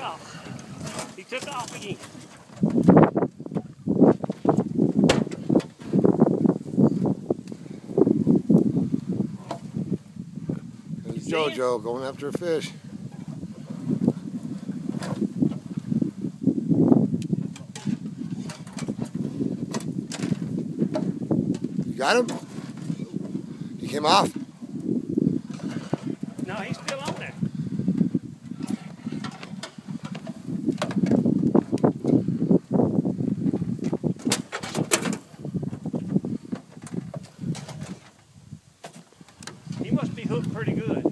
took off. He took off again. There's JoJo going after a fish. You got him? He came off. No, he's still on there. He must be hooked pretty good.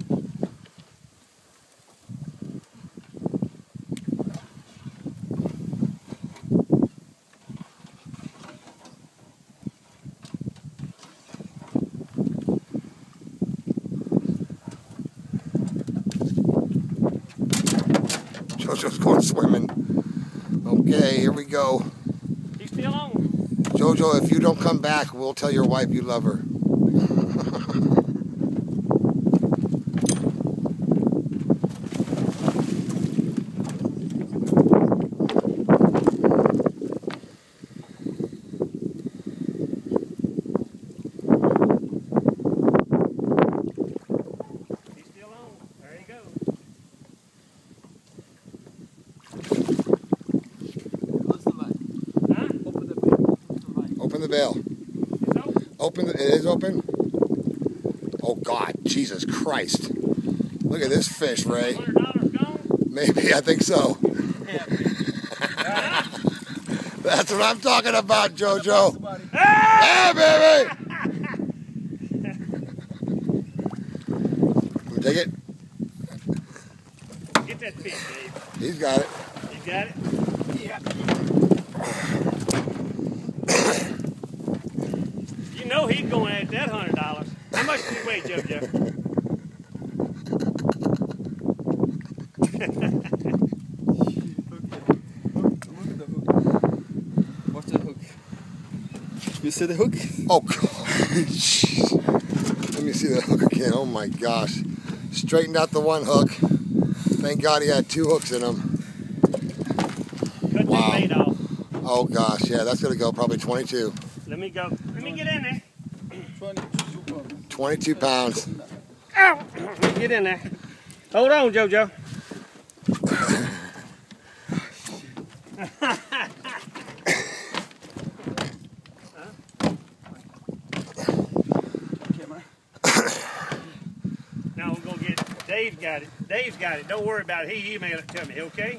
JoJo's going swimming. Okay, here we go. He's still on. JoJo, if you don't come back, we'll tell your wife you love her. He's still on. There he goes. Close the light. Huh? Open the bill. Close the light. Open the. It's open. Open. The, it is open. Oh God, Jesus Christ! Look at this fish, Ray. Hundred dollars gone. Maybe I think so. That's what I'm talking about, JoJo. Somebody. Hey, baby! Wanna Take it. Get that fish, Dave. He's got it. You got it? Yeah. You going at that hundred dollars. How much do you weigh, JoJo? Jeff? it. Hook, hook the hook. What's the hook? You see the hook? Oh, God. Let me see the hook again. Oh my gosh. Straightened out the one hook. Thank God he had two hooks in him. Cut Wow. that bait off. Oh gosh, yeah, that's gonna go probably 22. Let me go. Let me get in there. 22 pounds. 22. Ow! Get in there. Hold on, JoJo. Now we're gonna get Dave's got it. Dave's got it. Don't worry about it. He emailed it to me, okay?